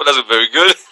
Well, that's very good.